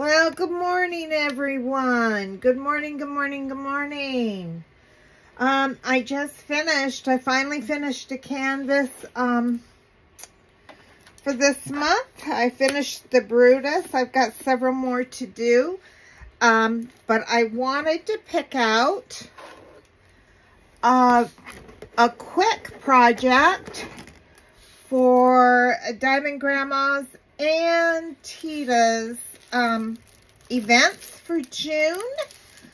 Well, good morning, everyone. Good morning, good morning, good morning. Um, I just finished, I finally finished a canvas um, for this month. I finished the Brutus. I've got several more to do. Um, but I wanted to pick out uh, a quick project for Diamond Grandma's and Teeda's um, events for June.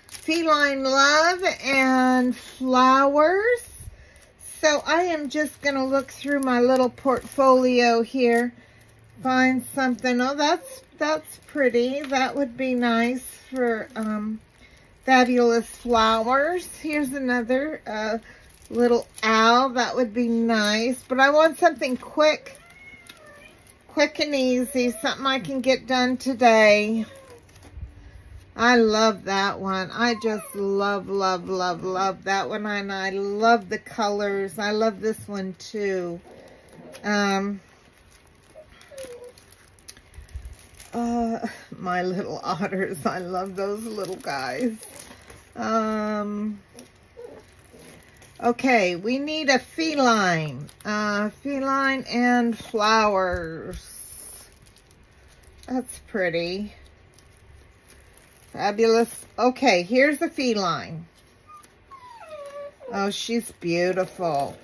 Feline Love and Flowers. So I am just going to look through my little portfolio here. Find something. Oh, that's that's pretty. That would be nice for um, Fabulous Flowers. Here's another uh, little owl. That would be nice. But I want something quick quick and easy, something I can get done today. I love that one. I just love, love, love, love that one. And I love the colors. I love this one too. Um, uh, my little otters. I love those little guys. Um, Okay, we need a feline. Uh, feline and flowers. That's pretty. Fabulous. Okay, here's a feline. Oh, she's beautiful.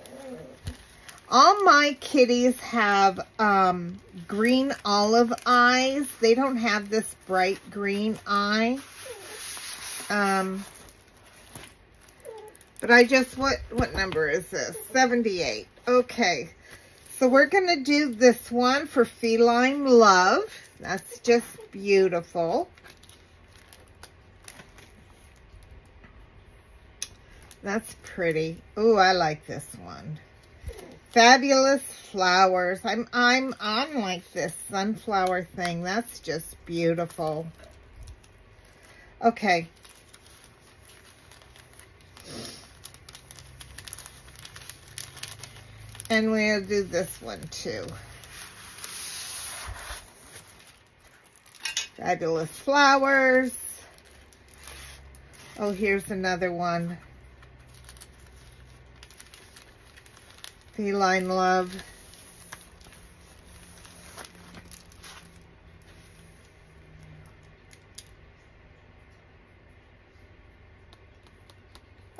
All my kitties have um, green olive eyes. They don't have this bright green eye. Um, but I just, what, what number is this? 78. Okay. So we're going to do this one for Feline Love. That's just beautiful. That's pretty. Oh, I like this one. Fabulous flowers. I'm I'm on like this sunflower thing. That's just beautiful. Okay, And we'll do this one too. Fabulous flowers. Oh, here's another one. Feline Love.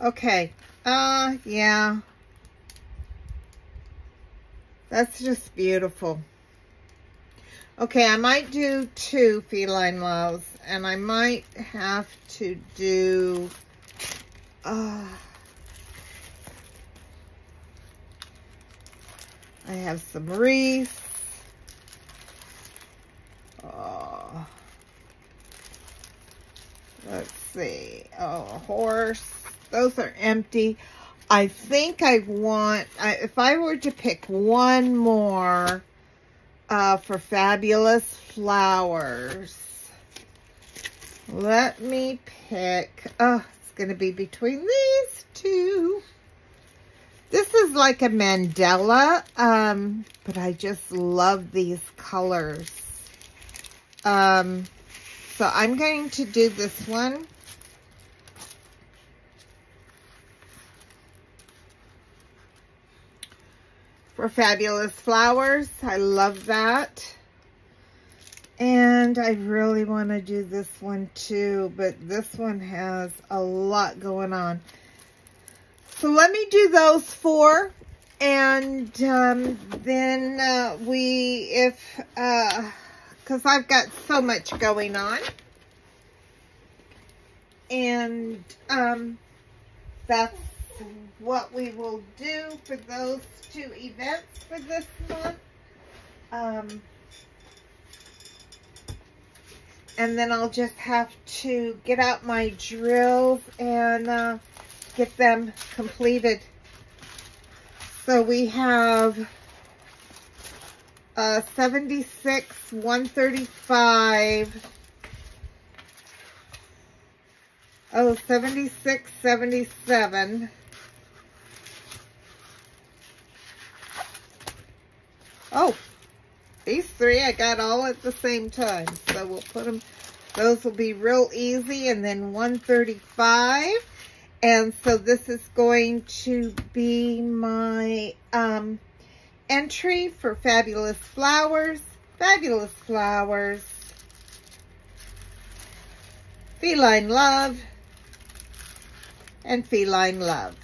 Okay. Uh, yeah. That's just beautiful. Okay, I might do two feline loves, and I might have to do, uh, I have some wreaths. Oh, let's see. Oh, a horse. Those are empty. I think I want, I, if I were to pick one more uh, for Fabulous Flowers, let me pick, oh, it's going to be between these two. This is like a Mandala, um, but I just love these colors. Um, so I'm going to do this one. For Fabulous Flowers. I love that. And I really want to do this one too, but this one has a lot going on. So let me do those four. And um, then uh, we, if, because uh, I've got so much going on. And um, that's what we will do for those two events for this month. Um, and then I'll just have to get out my drills and uh, get them completed. So we have uh, 76, 135, oh, 76, 77, Oh, these three I got all at the same time. So we'll put them Those will be real easy. And then 135. And so this is going to be my um, entry for Fabulous Flowers. Fabulous Flowers. Feline Love. And Feline Love.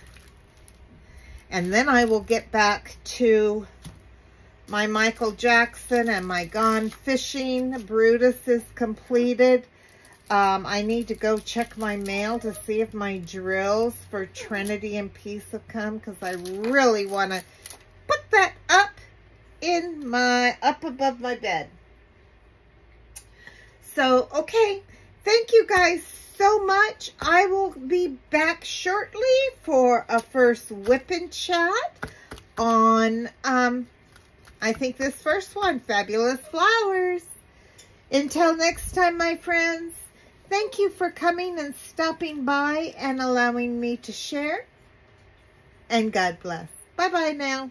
And then I will get back to my Michael Jackson and my Gone Fishing. Brutus is completed. Um, I need to go check my mail to see if my drills for Trinity and Peace have come because I really want to put that up in my, up above my bed. So, okay. Thank you guys so much. I will be back shortly for a first WIP and chat on, um, I think this first one, Fabulous Flowers. Until next time, my friends, thank you for coming and stopping by and allowing me to share. And God bless. Bye-bye now.